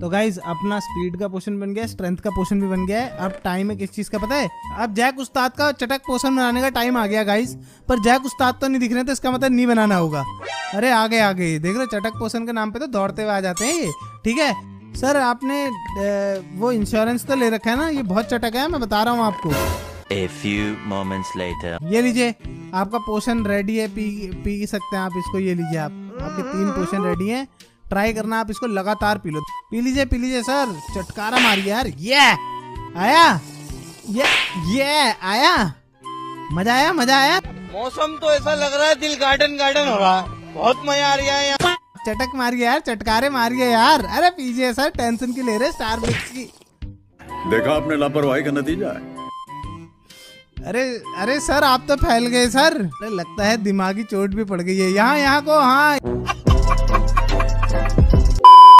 तो गाइज़ अपना स्पीड का पोशन बन गया स्ट्रेंथ का पोशन भी बन गया है। अब टाइम है किस चीज़ का पता है? अब जैक उस्ताद का चटक पोशन बनाने का टाइम आ गया गाइज़ पर जैक उस्ताद तो नहीं दिख रहे तो इसका मतलब नहीं बनाना होगा। अरे आगे आगे देख रहे चटक पोशन के नाम पे तो दौड़ते हुए आ जाते हैं ये ठीक है? सर आपने वो इंश्योरेंस तो ले रखा है ना ये बहुत चटक है मैं बता रहा हूँ आपको। A few moments later. ये लीजिए आपका पोशन रेडी है पी पी सकते हैं आप इसको ये लीजिए आप। आपके तीन पोशन रेडी हैं। ट्राई करना आप इसको लगातार पी लो। पी लीजिए पी लीजिए सर। चटकारा मारिए यार। ये! आया! ये ये आया! मज़ा आया मज़ा आया। मौसम तो ऐसा लग रहा है दिल गार्डन गार्डन हो रहा है। बहुत मज़ा आ रहा है यहाँ। चटक मारिए यार। चटकारे मारिए यार। अरे पीजिए सर। टेंशन की ले रहे स्टार ब्रिक्स की। देखा आपने लापरवाही का नतीजा है? अरे अरे सर आप तो फैल गए सर। अरे लगता है दिमागी चोट भी पड़ गई है। यहाँ यहाँ को हाँ।